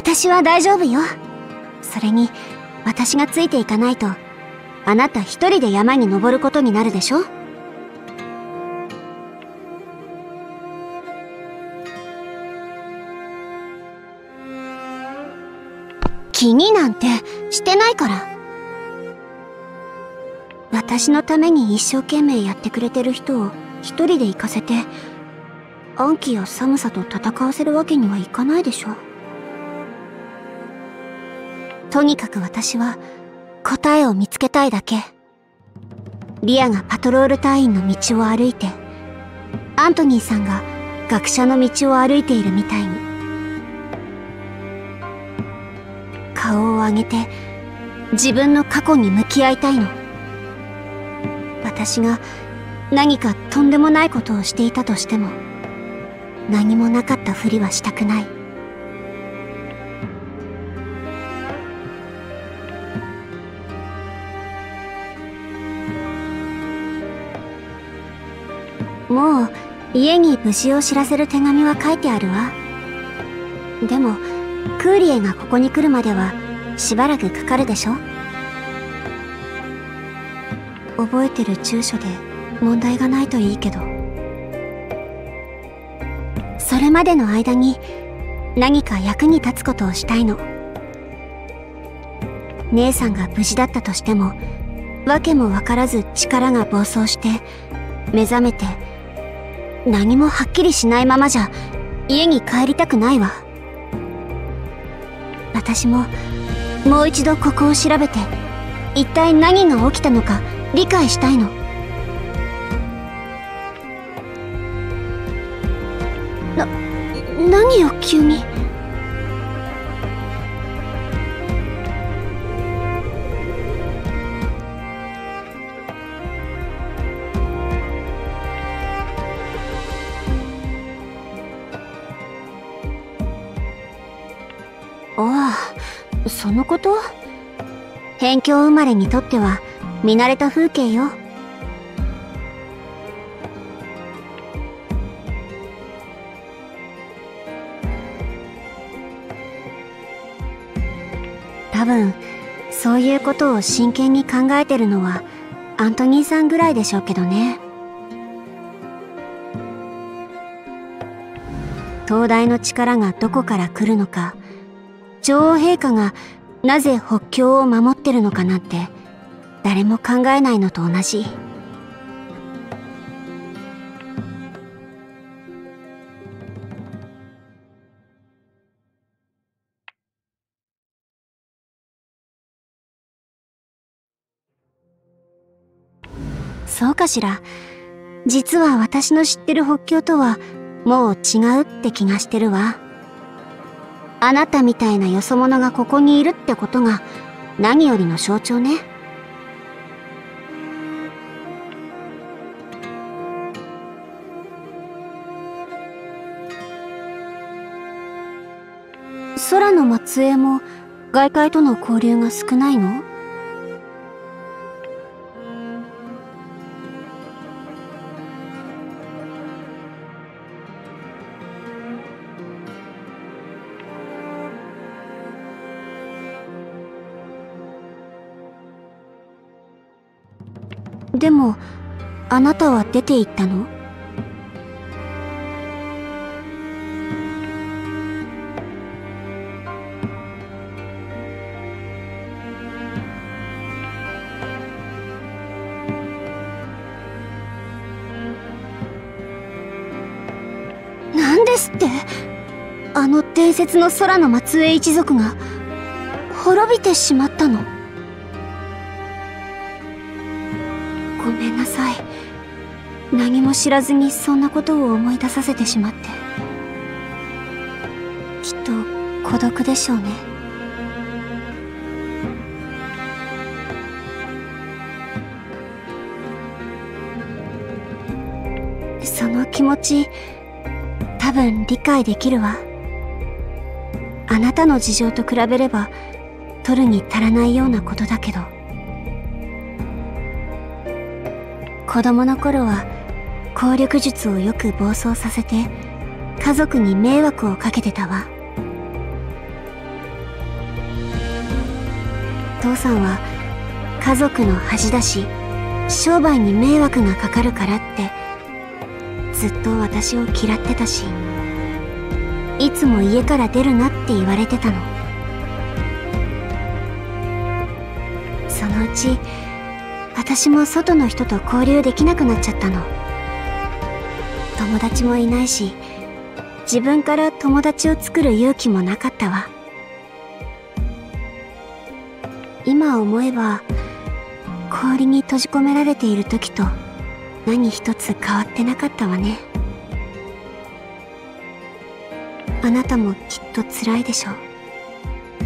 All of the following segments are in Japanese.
私は大丈夫よ。それに、私がついていかないと、あなた一人で山に登ることになるでしょ？気になんてしてないから。私のために一生懸命やってくれてる人を一人で行かせて、暗鬼や寒さと戦わせるわけにはいかないでしょ？とにかく私は答えを見つけたいだけ。リアがパトロール隊員の道を歩いて、アントニーさんが学者の道を歩いているみたいに。顔を上げて自分の過去に向き合いたいの私が何かとんでもないことをしていたとしても何もなかったふりはしたくない家に無事を知らせる手紙は書いてあるわ。でもクーリエがここに来るまではしばらくかかるでしょ？覚えてる住所で問題がないといいけど。それまでの間に何か役に立つことをしたいの。姉さんが無事だったとしても訳も分からず力が暴走して目覚めて何もはっきりしないままじゃ家に帰りたくないわ。私ももう一度ここを調べて一体何が起きたのか理解したいのな何よ急にそのこと？辺境生まれにとっては見慣れた風景よ。多分、そういうことを真剣に考えてるのはアントニーさんぐらいでしょうけどね。東大の力がどこから来るのか、女王陛下がなぜ北境を守ってるのかなんて誰も考えないのと同じ。そうかしら。実は私の知ってる北境とはもう違うって気がしてるわ。あなたみたいなよそ者がここにいるってことが何よりの象徴ね。空の末裔も外界との交流が少ないの？でもあなたは出て行ったの？何ですって？あの伝説の空の末裔一族が滅びてしまったの。ごめんなさい。何も知らずにそんなことを思い出させてしまって。きっと孤独でしょうね。その気持ち多分理解できるわ。あなたの事情と比べれば取るに足らないようなことだけど。子供の頃は効力術をよく暴走させて家族に迷惑をかけてたわ。父さんは家族の恥だし商売に迷惑がかかるからってずっと私を嫌ってたしいつも家から出るなって言われてたの。そのうち私も外の人と交流できなくなっちゃったの。友達もいないし自分から友達を作る勇気もなかったわ。今思えば氷に閉じ込められている時と何一つ変わってなかったわね。あなたもきっと辛いでしょう。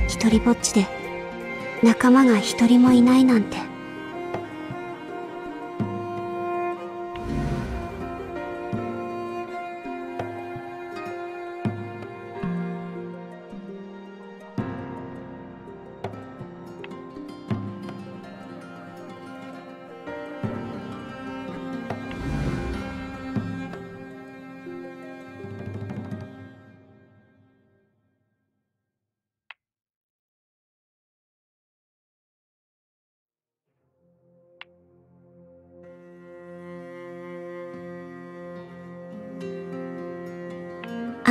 一りぼっちで仲間が一人もいないなんて。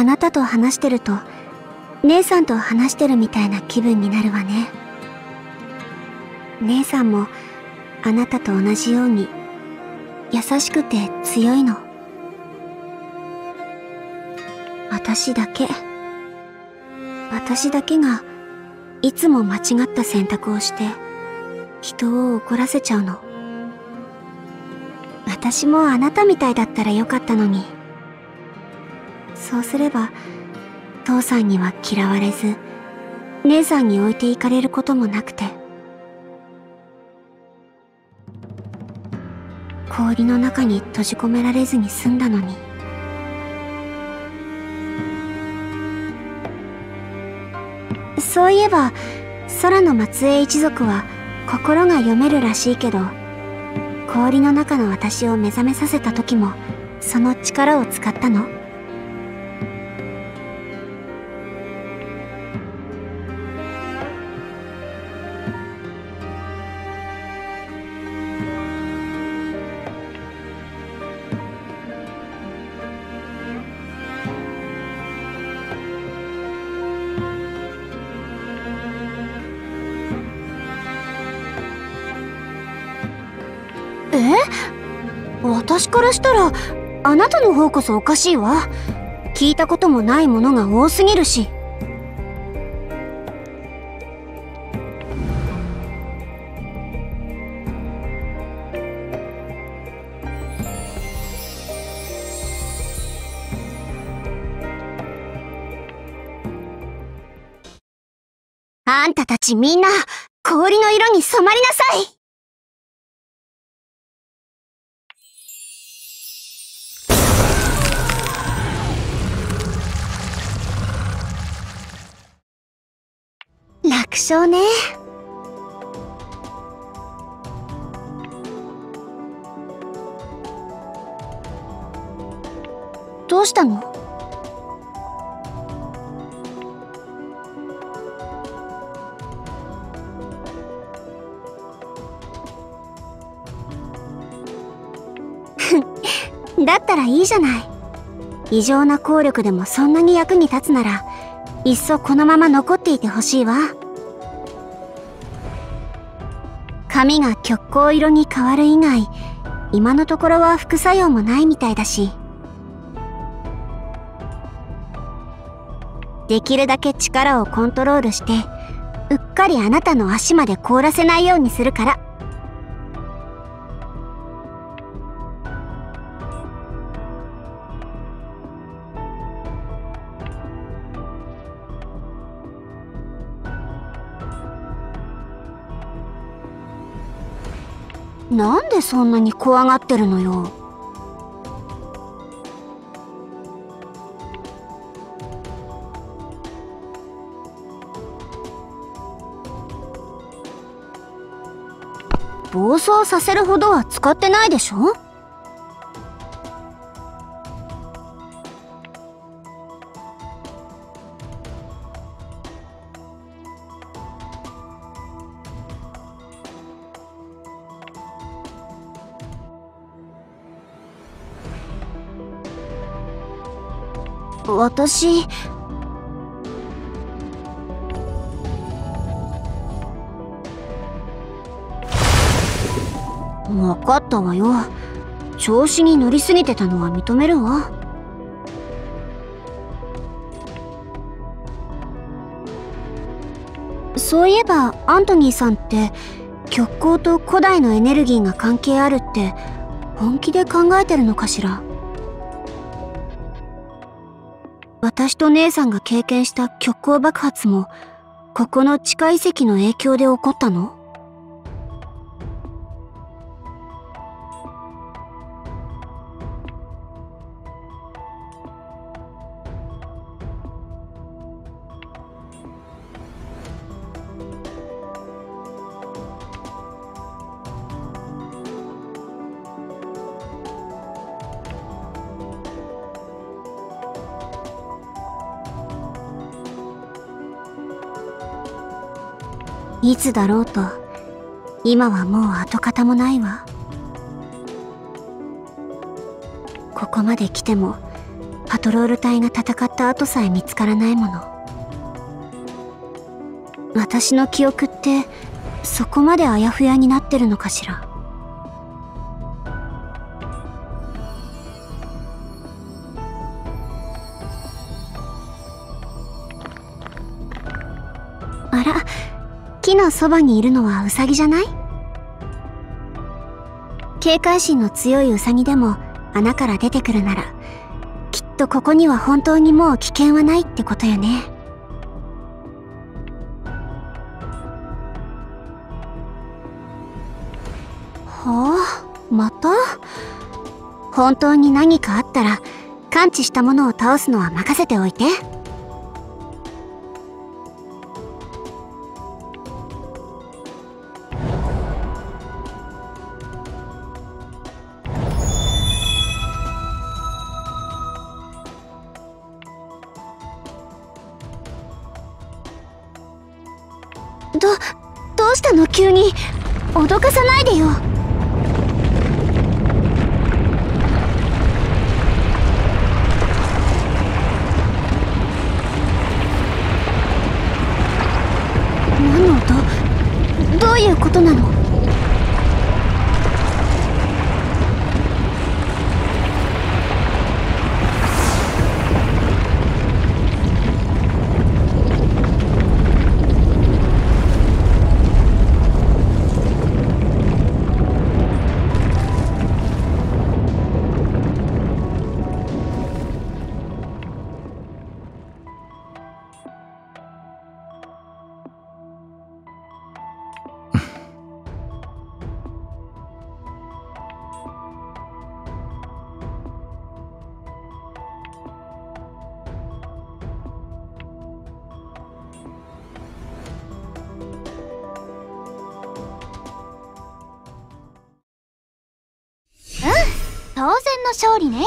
あなたと話してると姉さんと話してるみたいな気分になるわね。姉さんもあなたと同じように優しくて強いの。私だけ。私だけがいつも間違った選択をして人を怒らせちゃうの。私もあなたみたいだったらよかったのに。そうすれば父さんには嫌われず姉さんに置いていかれることもなくて氷の中に閉じ込められずに済んだのに。そういえば空の末裔一族は心が読めるらしいけど氷の中の私を目覚めさせた時もその力を使ったの。私からしたらあなたの方こそおかしいわ。聞いたこともないものが多すぎるし。あんたたちみんな氷の色に染まりなさい。楽勝ね。どうしたの？だったらいいじゃない。異常な効力でもそんなに役に立つならいっそこのまま残っていてほしいわ。髪が極光色に変わる以外今のところは副作用もないみたいだし。できるだけ力をコントロールしてうっかりあなたの足まで凍らせないようにするから。なんでそんなに怖がってるのよ。暴走させるほどは使ってないでしょ？私。分かったわよ。調子に乗りすぎてたのは認めるわ。そういえばアントニーさんって極光と古代のエネルギーが関係あるって本気で考えてるのかしら。私と姉さんが経験した極光爆発もここの地下遺跡の影響で起こったの？いつだろうと今はもう跡形もないわ。ここまで来てもパトロール隊が戦った後さえ見つからないもの。私の記憶ってそこまであやふやになってるのかしら。そばにいるのはウサギじゃない？警戒心の強いウサギでも穴から出てくるならきっとここには本当にもう危険はないってことよね。はあまた？本当に何かあったら感知したものを倒すのは任せておいて。ど、どうしたの？急に。脅かさないでよ。当然の勝利ね。